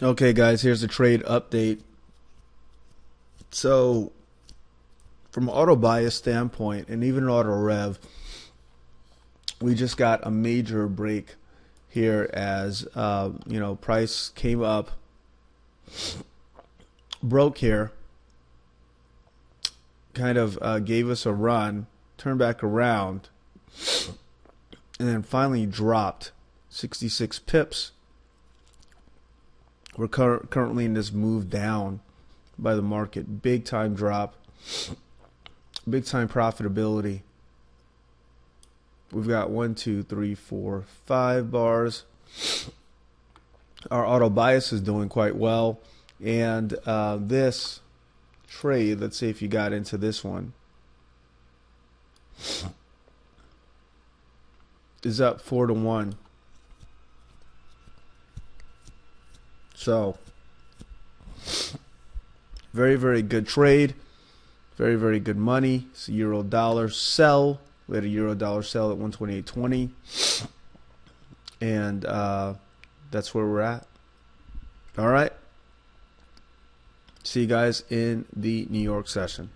Okay, guys, here's the trade update. So, from auto bias standpoint, and even auto rev, we just got a major break here as uh, you know price came up, broke here, kind of uh, gave us a run, turned back around, and then finally dropped 66 pips we're cur- currently in this move down by the market. Big time drop. Big time profitability. We've got one, two, three, four, five bars. Our auto bias is doing quite well. And uh, this trade, let's see if you got into this one, is up four to one. So, very, very good trade. Very, very good money. It's a euro dollar sell. We had a euro dollar sell at 128.20. And uh, that's where we're at. All right. See you guys in the New York session.